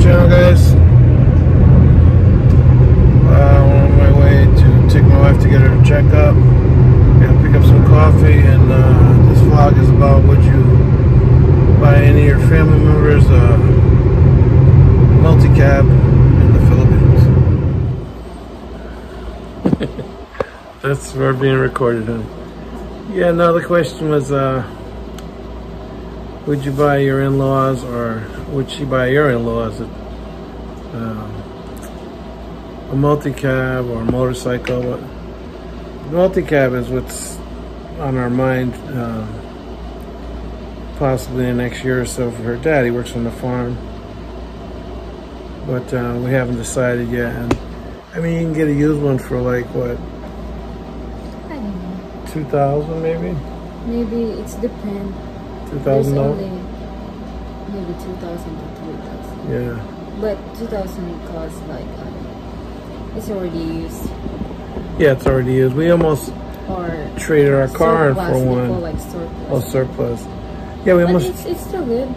channel, guys. Uh, I'm on my way to take my wife to get her checkup. Gotta pick up some coffee, and uh, this vlog is about would you buy any of your family members a multi-cab in the Philippines. That's we're being recorded, honey. Yeah, no, the question was, uh, would you buy your in-laws or would she buy your in-laws a, um, a multi-cab or a motorcycle? But multi-cab is what's on our mind uh, possibly in the next year or so for her dad. He works on the farm. But uh, we haven't decided yet. And I mean, you can get a used one for like, what, I don't know. 2000 maybe? Maybe it's depend. $2,000? Maybe 2000 to 3000 Yeah. But 2000 costs like, um, it's already used. Yeah, it's already used. We almost Or traded our car surplus, for one. call like surplus. Oh, surplus. Yeah, we but almost it's, it's still good.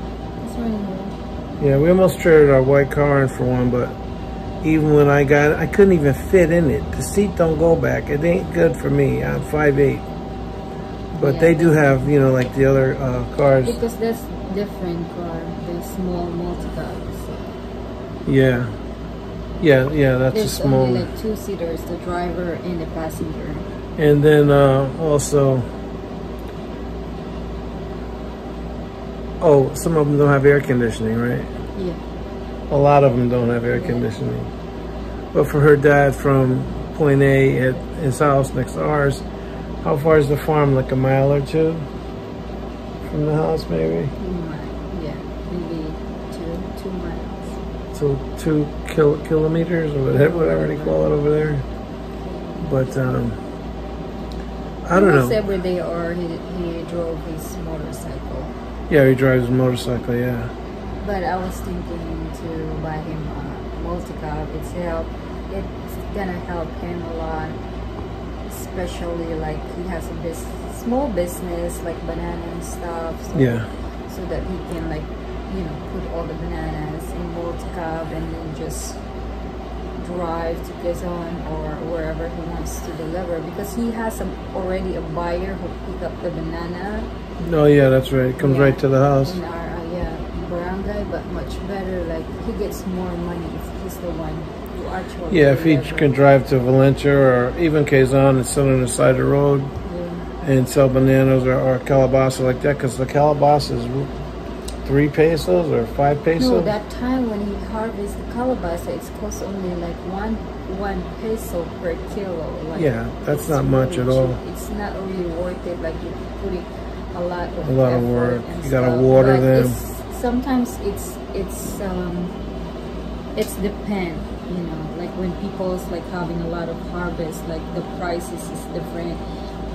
It's running good. yeah we almost traded our white car in for one, but even when I got it, I couldn't even fit in it. The seat don't go back. It ain't good for me. I'm 5'8". But Yeah, they do have, you know, like the other uh, cars. Because that's different car. The small multi-cabs. Yeah. Yeah, yeah, that's a There's small. only like two seaters, the driver and the passenger. And then uh, also, oh, some of them don't have air conditioning, right? Yeah. A lot of them don't have air conditioning. But for her dad from point A at his house next to ours, how far is the farm? Like a mile or two from the house, maybe? Yeah, maybe two two miles. So two kil- kilometers or whatever, whatever they call it over there. But um, I don't know. every day, or he he drove his motorcycle. Yeah, he drives a motorcycle. Yeah. But I was thinking to buy him a multi-cab. It's help. It's gonna help him a lot, especially like he has a small business like banana and stuff. So, Yeah. So that he can like, you know, put all the bananas in multi-cab and then just drive to Quezon or wherever he wants to deliver because he has a, already a buyer who pick up the banana Oh yeah, that's right. It comes Yeah. right to the house. in our uh, yeah barangay, but much better. Like he gets more money if he's the one actually. Yeah, if he can drive to Valencia or even Quezon and sit on the side of the road Yeah. and sell bananas or, or calabasa like that, because the calabasa is three pesos or five pesos. No, that time when he harvests the calabasa, it's cost only like one one peso per kilo. Like, Yeah, that's not much really at all. cheap. It's not really worth it. Like you're putting a lot of A lot of work. You gotta stuff. water But them. It's, sometimes it's it's um it's depend. You know, like when people's like having a lot of harvest, like the prices is different,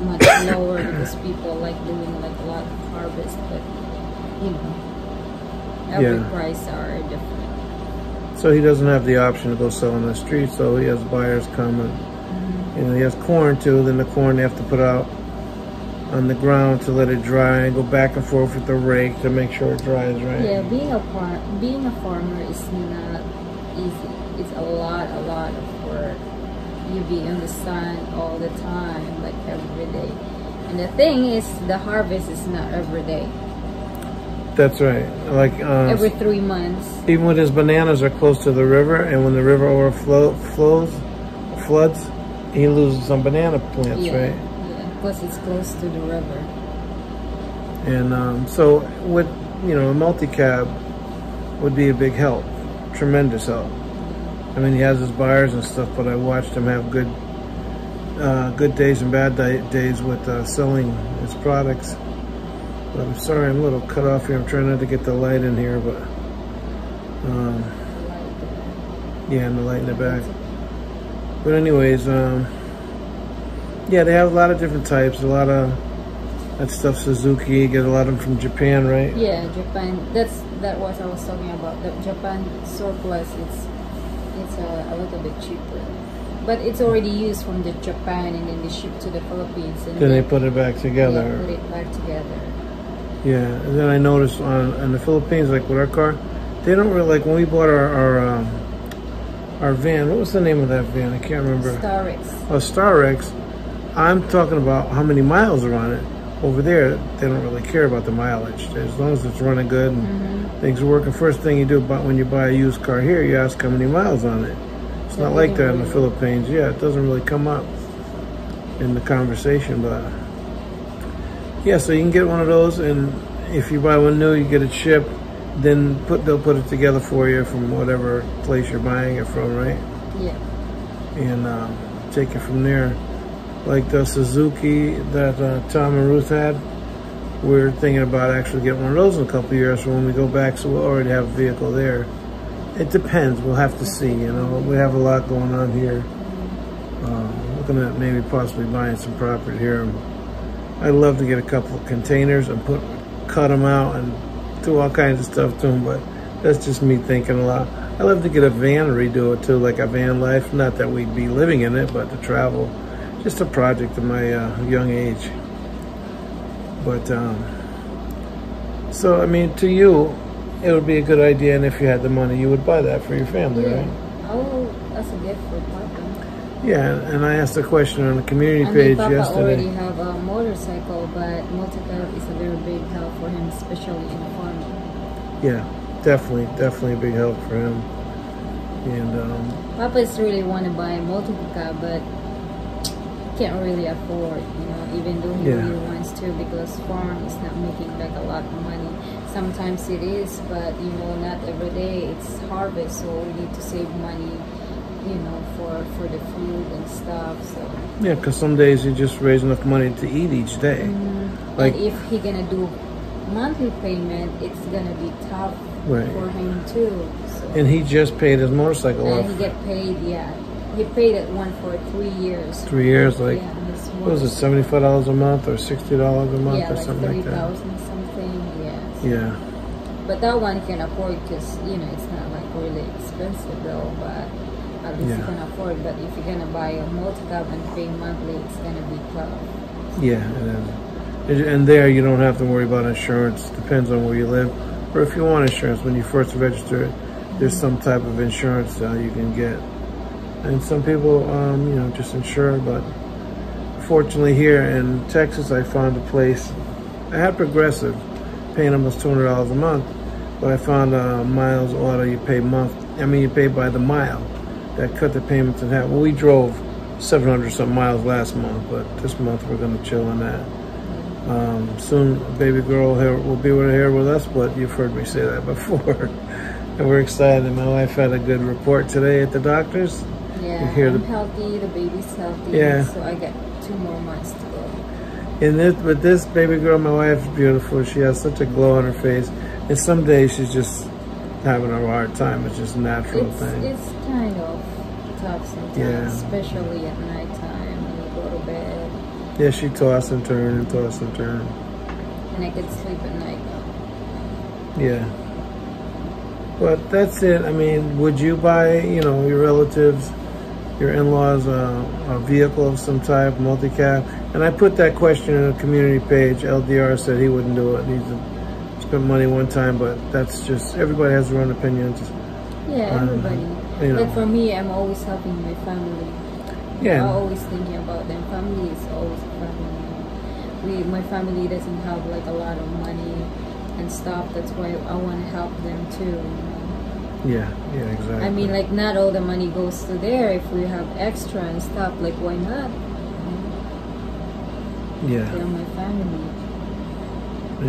much lower because people like doing like a lot of harvest, but you know, every Yeah. price are different. So he doesn't have the option to go sell on the street. So he has buyers come and Mm-hmm. you know he has corn too. Then the corn they have to put out on the ground to let it dry and go back and forth with the rake to make sure it dries right. Yeah, being a far being a farmer is not easy. It's a lot, a lot of work. You be in the sun all the time, like every day. And the thing is, the harvest is not every day. That's right. Like um, Every three months. even when his bananas are close to the river, and when the river overflows, flows, floods, he loses some banana plants, Yeah, right? yeah. Plus, it's close to the river. And um, so, with you know, a multi-cab would be a big help, tremendous help. I mean, he has his buyers and stuff, but I watched him have good, uh, good days and bad day, days with uh, selling his products. But I'm sorry, I'm a little cut off here. I'm trying not to get the light in here, but um, yeah, and the light in the back. But anyways, um, yeah, they have a lot of different types. A lot of that stuff Suzuki. You get a lot of them from Japan, right? Yeah, Japan. That's that was I was talking about. The Japan surplus. It's it's a, a little bit cheaper, but it's already used from the Japan and then they ship to the Philippines and Then they put it back together. put it back together. Yeah, and then I noticed on in the Philippines, like with our car, they don't really like when we bought our our, um, our van. What was the name of that van? I can't remember. Starex. Oh, Starex. I'm talking about how many miles are on it. Over there, they don't really care about the mileage. As long as it's running good and Mm-hmm. things are working. First thing you do about when you buy a used car here, you ask how many miles on it. It's not like that in the Philippines. Yeah, it doesn't really come up in the conversation, but yeah. So you can get one of those, and if you buy one new, you get it shipped. Then put they'll put it together for you from whatever place you're buying it from, right? Yeah. and uh, take it from there. Like the Suzuki that uh, Tom and Ruth had, we're thinking about actually getting one of those in a couple years for when we go back, so we'll already have a vehicle there. It depends. We'll have to see. You know, we have a lot going on here. Uh, looking at maybe possibly buying some property here. I'd love to get a couple of containers and put cut them out and do all kinds of stuff to them, but that's just me thinking a lot. I love to get a van and redo it too, like a van life. Not that we'd be living in it, but to travel. Just a project at my uh, young age. But um, so I mean, to you, it would be a good idea, and if you had the money, you would buy that for your family, Yeah. right? Oh, that's a gift for Papa. Yeah, and I asked a question on the community I mean, page Papa yesterday. already have a motorcycle, but multi-cab is a very big help for him, especially in farming. Yeah, definitely, definitely a big help for him. And um, Papa is really want to buy a multi-cab, but can't really afford, you know, even though he Yeah. really wants to because farm is not making like a lot of money. Sometimes it is, but you know, not every day. It's harvest, so we need to save money, you know, for for the food and stuff. So, yeah, because some days you just raise enough money to eat each day. Mm-hmm. Like- and if he gonna do monthly payment, it's gonna be tough Right. for him too. So. And he just paid his motorcycle And off he get paid, yeah. He paid it one for three years. three years. Like, yeah, what was it, seventy-five dollars a month or sixty dollars a month Yeah, or like something three like that? something. Yes. Yeah, But that one can afford because you know it's not like really expensive though. But at least you can afford. But if you're gonna buy a multi-cab and pay monthly, it's gonna be tough. yeah, it is. And there you don't have to worry about insurance. Depends on where you live, or if you want insurance when you first register it. There's some type of insurance uh, you can get, and some people, um, you know, just insure. But fortunately, here in Texas, I found a place. I had Progressive, paying almost two hundred dollars a month, but I found uh, Miles Auto. You pay month. I mean, you pay by the mile. That cut the payments in half. Well, we drove seven hundred some miles last month, but this month we're gonna chill on that. Um, soon, baby girl here will be here with us, but you've heard me say that before. and we're excited. My wife had a good report today at the doctor's. Yeah, hear I'm the- healthy. The baby's healthy. Yeah. So I get two more months to go. And this, with this baby girl, my wife's beautiful. She has such a glow on her face. And some days she's just having a hard time. It's just a natural It's thing. it's kind of tough sometimes, Yeah. especially at nighttime when you go to bed. yeah, she toss and turn and toss and turn. and I could sleep at night. though. Yeah. But that's it. I mean, would you buy, you know, your relatives, your in-laws, uh, a vehicle of some type, multi-cab? And I put that question in a community page. LDR said he wouldn't do it. He's spent money one time, but that's just everybody has their own opinions. Yeah, Um, everybody. you know. But for me, I'm always helping my family. Yeah. I'm always thinking about them. Family is always a family. We, my family doesn't have like a lot of money and stuff. That's why I want to help them too. you know. Yeah, yeah, exactly. I mean, like not all the money goes to there. If we have extra and stuff, like why not? Yeah. They're my family.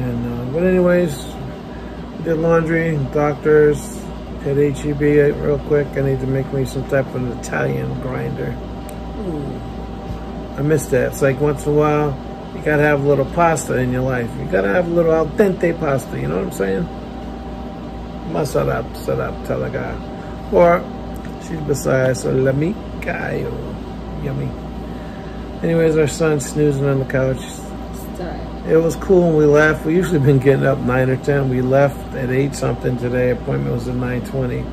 And uh, but anyways, did laundry, doctors, had HEB real quick. I need to make me some type of an Italian grinder. Ooh, I miss that. It's like once in a while, you gotta have a little pasta in your life. You gotta have a little al dente pasta. You know what I'm saying? Masarap, sarap talaga. Or she's beside so lamica, yummy. Anyways, our son's snoozing on the couch. It was cool when we left. We usually been getting up nine or ten. We left at eight something today. Appointment was at nine twenty,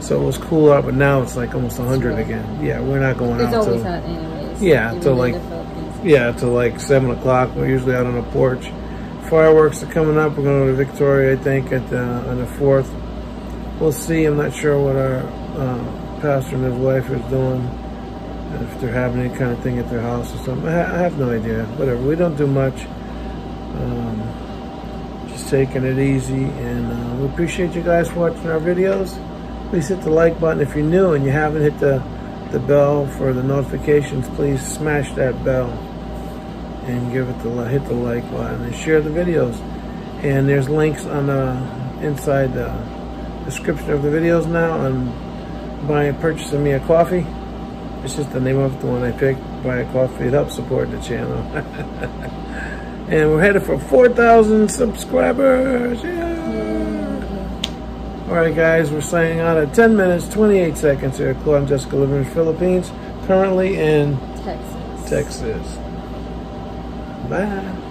so it was cool out. But now it's like almost hundred Right. again. Yeah, we're not going It's out always till hot anyways. Yeah, till, like- yeah till like seven o'clock. We're usually out on the porch. Fireworks are coming up. We're going to Victoria, I think, at the, on the fourth. we'll see. I'm not sure what our uh, pastor and his wife is doing. If they're having any kind of thing at their house or something. I, I have no idea. Whatever. We don't do much. Um, just taking it easy. And uh, we appreciate you guys watching our videos. Please hit the like button. If you're new and you haven't hit the, the bell for the notifications, please smash that bell and give it the hit the like button and share the videos. And there's links on the inside the description of the videos now on buying purchasing me a coffee. It's just the name of the one I picked. Buy a coffee. It helps support the channel. and we're headed for 4,000 subscribers. Yeah. All right, guys, we're signing out at 10 minutes, 28 seconds here. Claude and Jessica living in the Philippines, currently in Texas. Texas. Bye.